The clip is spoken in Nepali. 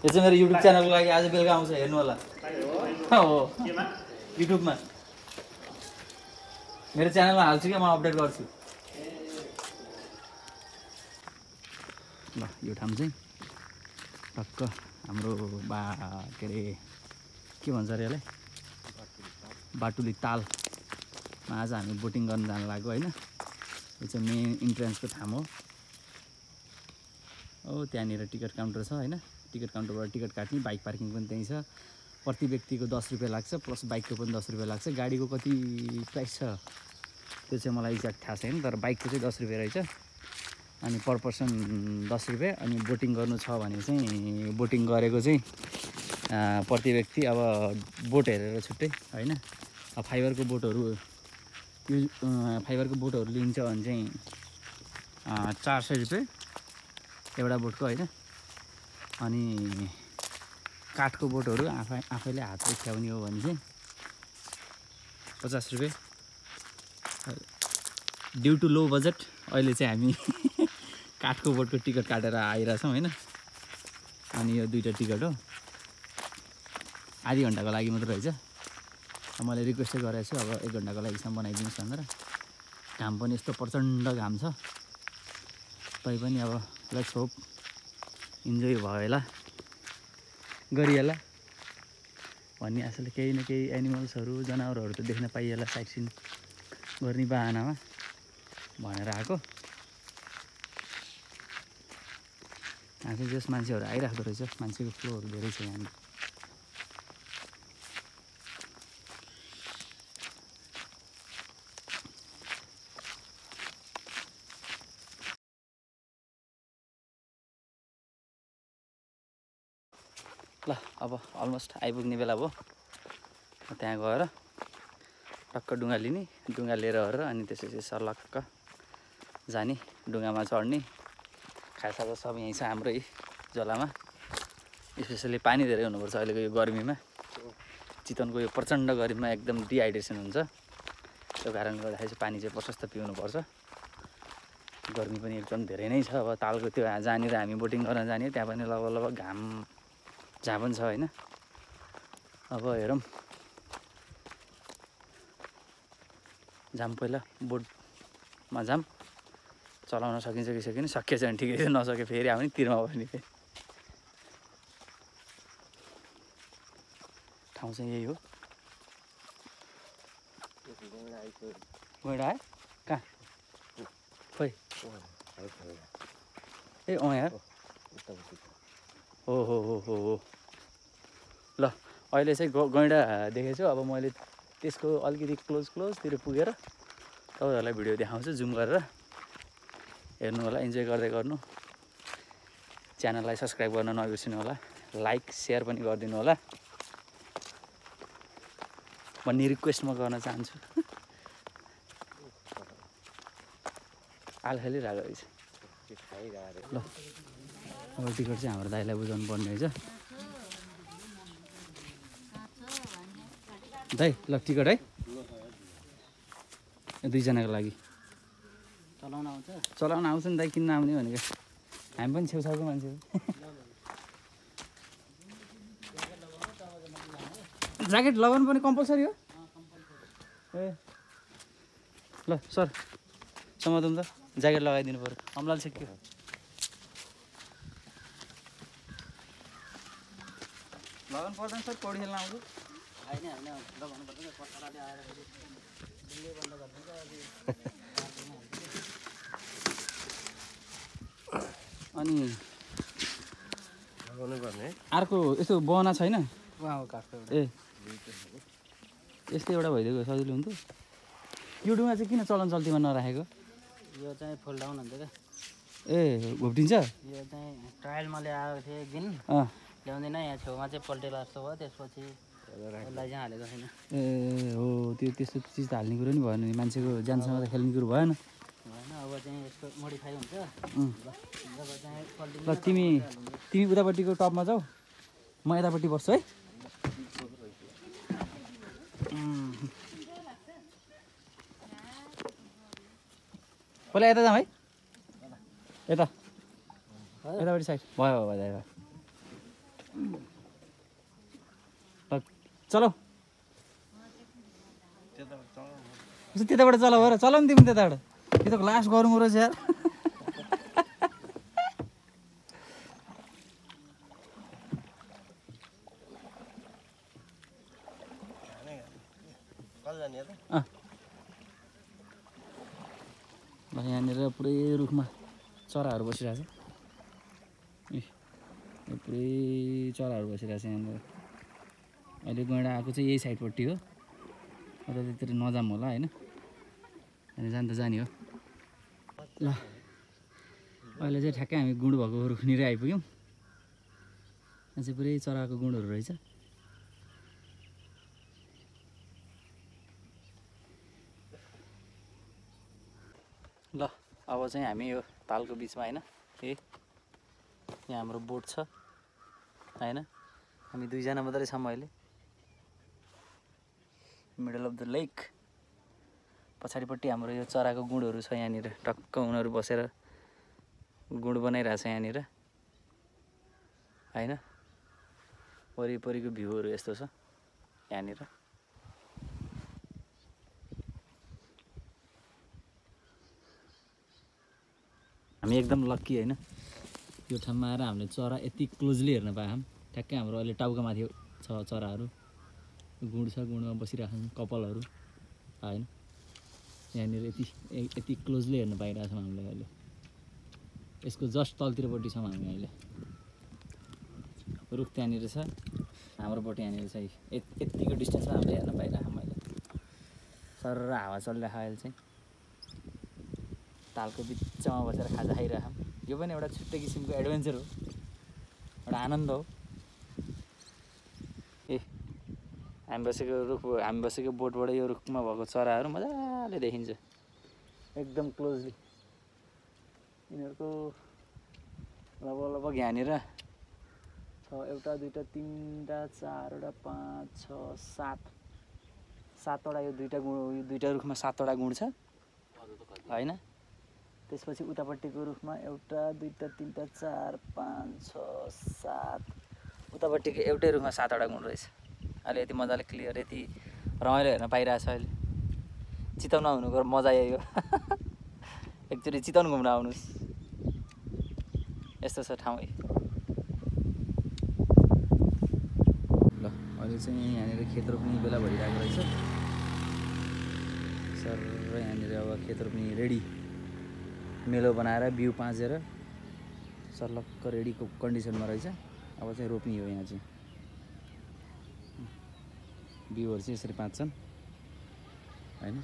यो चाहिँ मेरो युट्युब च्यानलको लागि आज बेलुका आउँछ हेर्नु होला हो युट्युबमा मेरो च्यानलमा हाल्छु क्या म अपडेट गर्छु। ल यो ठाउँ चाहिँ टक्क हाम्रो बा के अरे के भन्छ अरे यसलाई? बाटुली तालमा आज हामी बोटिङ गर्न जानु लाग्यो होइन। यो चाहिँ मेन इन्ट्रेन्सको ठाउँ हो त्यहाँनिर टिकट काउन्टर छ होइन। टिकट काउन्टरबाट टिकट काट्ने बाइक पार्किङ पनि त्यहीँ छ। प्रति व्यक्तिको दस रुपियाँ लाग्छ प्लस बाइकको पनि दस रुपियाँ लाग्छ। गाडीको कति प्राइस छ त्यो चाहिँ मलाई एक्ज्याक्ट थाहा छैन तर बाइकको चाहिँ दस रुपियाँ रहेछ। अनि पर पर्सन दस रुपियाँ अनि बोटिङ गर्नु छ भने चाहिँ बोटिङ गरेको चाहिँ प्रति व्यक्ति अब बोट हेरेर छुट्टै होइन? अब फाइबरको बोटहरू अँ, फाइबरको बोटहरू लिन्छ भने चाहिँ चार सय रुपियाँ एउटा बोटको होइन? अनि काठको बोटहरू आफै आफैले हातले खेलाउने हो भने चाहिँ पचास रुपियाँ ड्यु टु लो बजेट अहिले चाहिँ हामी काठको बोटको टिकट काटेर आइरहेछौँ होइन। अनि यो दुइटा टिकट हो। आधी घन्टाको लागि मात्रै रहेछ। मैले रिक्वेस्टै गरेको छु अब एक घन्टाको लागिसम्म बनाइदिनुहोस् भनेर। घाम पनि यस्तो प्रचण्ड घाम छ। तैपनि अब लेट्स होप इन्जोय भयो होला। गरिएला भन्ने आशाले केही न केही एनिमल्सहरू जनावरहरू त देख्न पाइएला साइट सिन गर्ने बाहनामा भनेर आएको। आज जस मान्छेहरू आइरहेको रहेछ मान्छेको फ्लोहरू धेरै छ यहाँ ल अब अलमोस्ट आइपुग्ने बेला भयो। त्यहाँ गएर टक्क डुङ्गा लिने डुङ्गा लिएर गरेर अनि त्यसपछि सर्लक्क जाने डुङ्गामा चढ्ने। खासा सब यहीँ छ हाम्रै जलामा स्पेसली पानी धेरै हुनुपर्छ अहिलेको यो गर्मीमा। चितवनको यो प्रचण्ड गर्मीमा एकदम डिहाइड्रेसन हुन्छ। त्यो कारणले गर्दाखेरि चाहिँ पानी चाहिँ प्रशस्त पिउनुपर्छ। गर्मी पनि एकदम धेरै नै छ। अब तालको त्यो जहाँनिर हामी बोटिङ गर्न जाने त्यहाँ पनि लगभग लगभग घाम जहाँ पनि छ होइन। अब हेरौँ। जाम पहिला बोटमा जाम। चलाउन सकिन्छ कि सकिन सकिएछ भने ठिकै छ नसके फेरि आउने तिरमा पनि फेरि। ठाउँ चाहिँ यही हो। गैँडा है कहाँ? खोइ। ए अँ यार। हो हो हो हो। ल अहिले चाहिँ ग गैँडा देखेको छु। अब मैले त्यसको अलिकति क्लोज क्लोजतिर पुगेर तपाईँहरूलाई भिडियो देखाउँछु जुम गरेर हेर्नु होला इन्जोय गर्दै गर्नु। च्यानललाई सब्सक्राइब गर्न नबिर्सिनु होला। लाइक सेयर पनि गरिदिनु होला। भन्ने रिक्वेस्ट म गर्न चाहन्छु। आल खेलिरहेको रहेछ। ल। अब टिकट चाहिँ हाम्रो दाइलाई बुझाउनु पर्ने रहेछ। दाइ ल टिकट है। दुईजनाको लागि। चलाउन आउँछ। चलाउन आउँछ नि दाइ किन्न आउने भनेको। हामी पनि छेउछाउको मान्छे हो। ज्याकेट लगाउनु पनि कम्पलसरी हो? ए। ल सर। समातौँ त। ज्याकेट लगाइदिनु पऱ्यो अम्लाल सेक्यो लगाउनु पर्दैन सर पौडी खेल्न आउँछु होइन होइन लगाउनु पर्दैन पत्थरले आएर फेरि ढुङ्गे बन्द गरिदिन्छ अनि अर्को यस्तो बहना छैन ए यस्तै एउटा भइदिएको सजिलो हुन्थ्यो यो डुङ्गा चाहिँ किन चलन चल्तीमा नराखेको यो चाहिँ फुल डाउन हुन्छ क्या ए घोप्टिन्छ यो चाहिँ ट्रायलमा ल्याएको थियो एक दिन अँ ल्याउँदैन यहाँ छेउमा चाहिँ पल्टेर जस्तो भयो त्यसपछि चाहिँ हालेको छैन। ए हो त्यो त्यस्तो चिज त हाल्ने कुरो नि भएन नि मान्छेको ज्यानसँग त खेल्ने कुरो भएन। होइन अब चाहिँ यसको मोडिफाई हुन्छ। ल तिमी तिमी उतापट्टिको टपमा जाऊ म यतापट्टि बस्छु है। पहिला यता जाउँ है यता। यतापट्टि साइड। भयो भयो भयो। भयो चलो। उसो त्यताबाट चला भएर चल नि तिमी त्यताबाट। त्यो त लास्ट गरौँ रहेछ यार। यहाँनिर पुरै रुखमा चराहरू बसिरहेको छ। पुरै चराहरू बसिरहेको छ यहाँनिर। अहिले गैँडा आएको चाहिँ यही साइडपट्टि हो। अन्त त्यतिर नजाम होला होइन। अनि जान त जाने हो। ल अहिले चाहिँ ठ्याक्कै हामी गुँड भएको रुखनिर आइपुग्यौँ। चाहिँ पुरै चराको गुँडहरू रहेछ। ल अब चाहिँ हामी यो तालको बिचमा होइन ए यहाँ हाम्रो बोट छ। होइन? हामी दुईजना मात्रै छौँ अहिले। मिडल अफ द लेक पछाडिपट्टि हाम्रो यो चराको गुँडहरू छ यहाँनिर। टक्क उनीहरू बसेर गुँड बनाइरहेछ यहाँनिर। होइन? वरिपरिको भ्यूहरू यस्तो छ यहाँनिर। हामी एकदम लक्की होइन? यो ठाउँमा आएर हामीले चरा यति क्लोजली हेर्न पायौँ। ठ्याक्कै हाम्रो अहिले टाउको माथि छ चराहरू। गुँड छ गुँडमा बसिरहेको छन् कपालहरू। होइन? यहाँनिर यति यति क्लोजली हेर्न पाइरहेछौँ हामीले अहिले। यसको जस्ट तलतिरपट्टि छौँ हामी अहिले। रुख त्यहाँनिर छ। हाम्रोपट्टि यहाँनिर छ। यत- यत्तिको डिस्टेन्समा हामीले हेर्न पाइरहेछौँ अहिले। सर हावा चलिरहेको अहिले चाहिँ। तालको बिचमा बसेर खाजा खाइरहेछौँ। यो पनि एउटा छुट्टै किसिमको एडभेन्चर हो। एउटा आनन्द हो। ए हामी बसेको रुख हामी बसेको बोटबाट यो रुखमा भएको चराहरू मजाले देखिन्छ। एकदम क्लोजली यिनीहरूको लगभग लगभग यहाँनिर छ एउटा दुइटा तिनवटा चारवटा पाँच छ सात। सातवटा यो दुइटा गुण यो दुइटा रुखमा सातवटा गुण छ। होइन? त्यसपछि उतापट्टिको रुखमा एउटा दुईवटा तिनवटा चार पाँच छ सात उतापट्टिको एउटै रुखमा सातवटा गुण रहेछ। अहिले यति मजाले क्लियर यति रमाइलो हेर्न पाइरहेछ अहिले। चिताउन आउनुको मजा आयो। एकचोटि चिताउन घुम्न आउनुहोस्। यस्तो छ ठाउँ ल अहिले चाहिँ यहाँनिर खेत रोप्ने बेला भइरहेको रहेछ। सर यहाँनिर अब खेत रोप्ने रेडी मेलो बनाएर बिउ पाँचेर सर्लक्क रेडीको कन्डिसनमा रहेछ। अब चाहिँ रोप्ने हो यहाँ चाहिँ। बिउहरू चाहिँ यसरी पाँच्छन्। होइन?